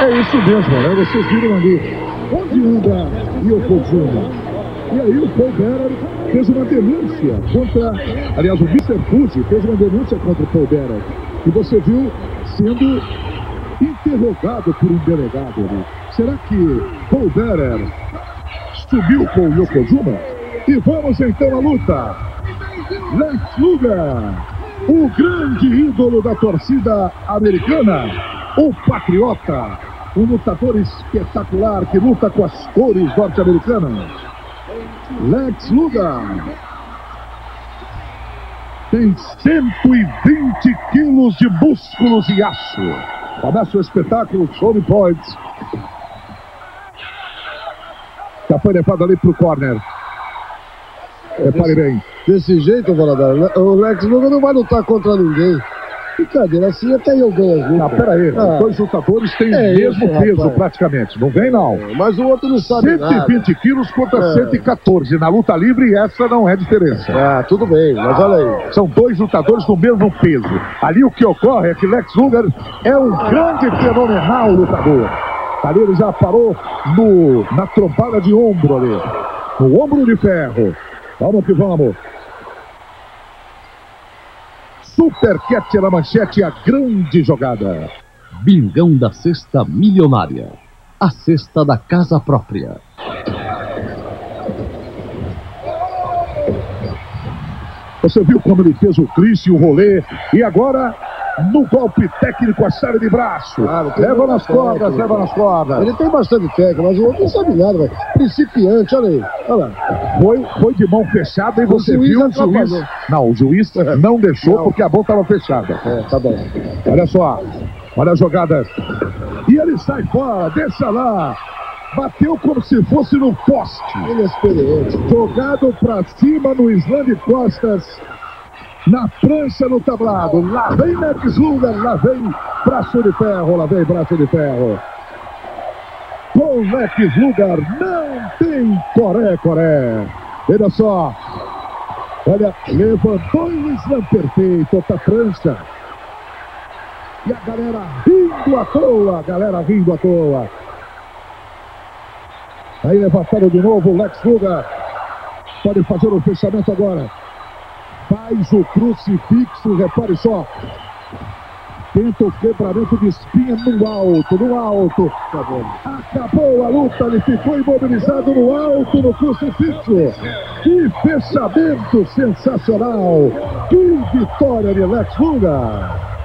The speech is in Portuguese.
É isso mesmo, né? Vocês viram ali. Onde anda Yokozuna? E aí o Paul Bearer fez uma denúncia contra, aliás, o Mr. Fuji fez uma denúncia contra o Paul Bearer. E você viu sendo interrogado por um delegado ali. Será que Paul Bearer subiu com o Yokozuna? E vamos então à luta. Lex Luger, o grande ídolo da torcida americana, o patriota, um lutador espetacular que luta com as cores norte-americanas. Lex Luger tem 120 quilos de músculos e aço. Começa o espetáculo Show Me Points. Já foi levado ali pro corner. Repare bem. Desse jeito, Valadares, o Lex Luger não vai lutar contra ninguém. Brincadeira, assim até eu ganho as lutas. pera aí. Ah. Os dois lutadores têm É o mesmo isso, peso rapaz. praticamente. Não vem, não. É, Mas o outro não sabe nada. 120 quilos contra É. 114. Na luta livre, essa não é diferença. Ah, tudo bem, mas olha aí. São dois lutadores do mesmo peso. Ali o que ocorre é que Lex Luger é um grande, fenomenal lutador. Ali ele já parou no, na trombada de ombro ali. No ombro de ferro. Vamos que vamos. Super Cat na manchete, a grande jogada. Bingão da Cesta Milionária. A cesta da casa própria. Você viu como ele fez o Chris e o rolê. E agora, no golpe técnico, a série de braço. Claro, leva nas cordas, leva nas cordas. Ele tem bastante técnica, mas o outro não sabe nada, velho. Principiante, olha aí. Olha lá. Foi, foi de mão fechada e O você juiz viu o juiz. Não, o juiz não deixou Não. porque a mão estava fechada. É, tá bom. Olha só, olha a jogada. E ele sai fora, deixa lá. Bateu como se fosse no poste. Ele é. Jogado pra cima no slam de costas. Na prancha no tablado. Lá vem Max Luger, lá vem braço de ferro, lá vem braço de ferro. Com Lex Luger não tem Coré, Coré. Olha só. Olha, levantou o slam perfeito, outra prancha. E a galera rindo à toa, a galera rindo à toa. Aí levantaram de novo o Lex Luger. Pode fazer o fechamento agora. Faz o crucifixo, repare só. Tenta o quebramento de espinha no alto, no alto. Acabou. Acabou a luta, ele ficou imobilizado no alto, no crucifixo. Que fechamento sensacional. Que vitória de Lex Luger.